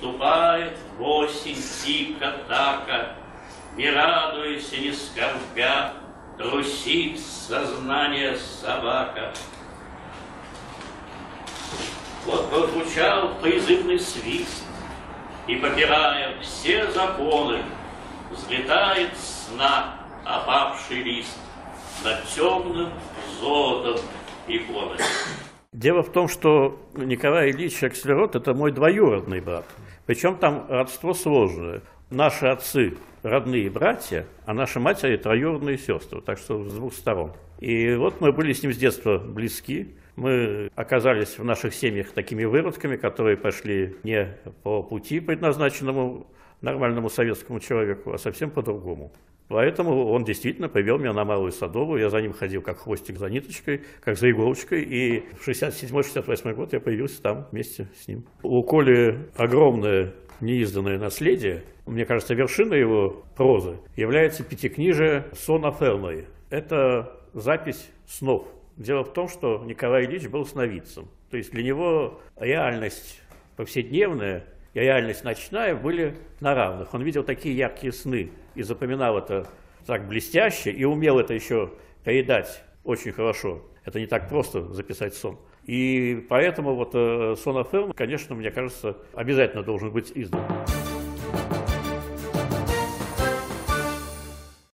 Вступает в осень тихо така, Не радуясь и не скорбя, Трусит сознание собака. Вот прозвучал призывный свист, И, попирая все законы, Взлетает сна опавший лист Над темным золотом иконы. Дело в том, что Николай Ильич Акселерот – это мой двоюродный брат. Причем там родство сложное. Наши отцы – родные братья, а наши матери – троюродные сестры, так что с двух сторон. И вот мы были с ним с детства близки. Мы оказались в наших семьях такими выродками, которые пошли не по пути, предназначенному нормальному советскому человеку, а совсем по-другому. Поэтому он действительно привел меня на Малую Садовую. Я за ним ходил как хвостик за ниточкой, как за иголочкой. И в 67-68 год я появился там вместе с ним. У Коли огромное неизданное наследие. Мне кажется, вершина его прозы является пятикнижие Сона Ферной. Это запись снов. Дело в том, что Николай Ильич был сновидцем. То есть для него реальность повседневная и реальность ночная были на равных. Он видел такие яркие сны и запоминал это так блестяще, и умел это еще передать очень хорошо. Это не так просто записать сон. И поэтому вот э, сон о конечно, мне кажется, обязательно должен быть издан.